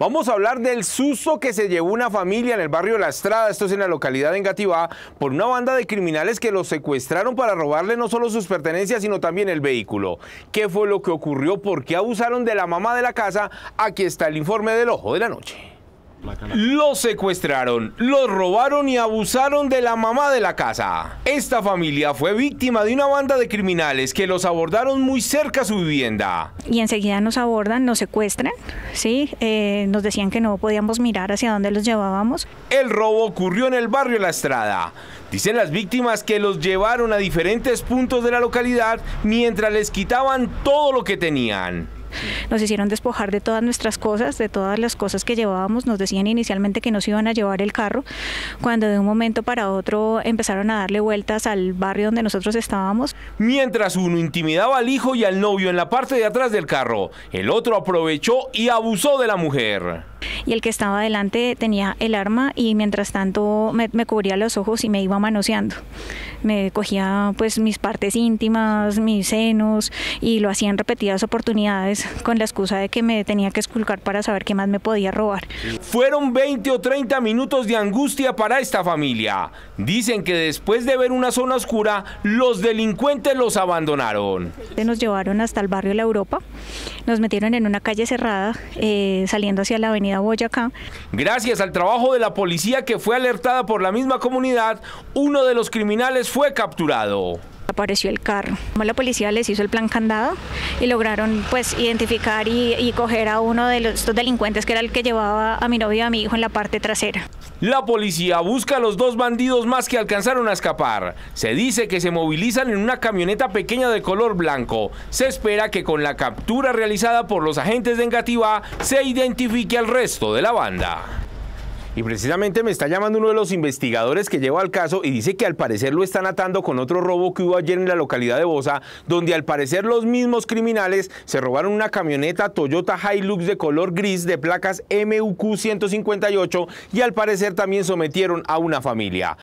Vamos a hablar del susto que se llevó una familia en el barrio La Estrada, esto es en la localidad de Engativá, por una banda de criminales que los secuestraron para robarle no solo sus pertenencias, sino también el vehículo. ¿Qué fue lo que ocurrió? ¿Por qué abusaron de la mamá de la casa? Aquí está el informe del Ojo de la Noche. Los secuestraron, los robaron y abusaron de la mamá de la casa. Esta familia fue víctima de una banda de criminales que los abordaron muy cerca a su vivienda. Y enseguida nos abordan, nos secuestran, ¿sí? Eh, nos decían que no podíamos mirar hacia dónde los llevábamos. El robo ocurrió en el barrio La Estrada. Dicen las víctimas que los llevaron a diferentes puntos de la localidad mientras les quitaban todo lo que tenían. Nos hicieron despojar de todas nuestras cosas, de todas las cosas que llevábamos. Nos decían inicialmente que nos iban a llevar el carro, cuando de un momento para otro empezaron a darle vueltas al barrio donde nosotros estábamos. Mientras uno intimidaba al hijo y al novio en la parte de atrás del carro, el otro aprovechó y abusó de la mujer y el que estaba adelante tenía el arma y mientras tanto me, me, cubría los ojos y me iba manoseando. Me cogía pues mis partes íntimas, mis senos y lo hacía en repetidas oportunidades con la excusa de que me tenía que esculcar para saber qué más me podía robar. Fueron 20 o 30 minutos de angustia para esta familia. Dicen que después de ver una zona oscura, los delincuentes los abandonaron. Nos llevaron hasta el barrio La Europa, nos metieron en una calle cerrada, eh, saliendo hacia la avenida Gracias al trabajo de la policía que fue alertada por la misma comunidad, uno de los criminales fue capturado apareció el carro. La policía les hizo el plan candado y lograron pues identificar y, coger a uno de los, estos delincuentes que era el que llevaba a mi novio y a mi hijo en la parte trasera. La policía busca a los dos bandidos más que alcanzaron a escapar. Se dice que se movilizan en una camioneta pequeña de color blanco. Se espera que con la captura realizada por los agentes de Engativá se identifique al resto de la banda. Y precisamente me está llamando uno de los investigadores que lleva al caso y dice que al parecer lo están atando con otro robo que hubo ayer en la localidad de Bosa, donde al parecer los mismos criminales se robaron una camioneta Toyota Hilux de color gris de placas MUQ 158 y al parecer también sometieron a una familia.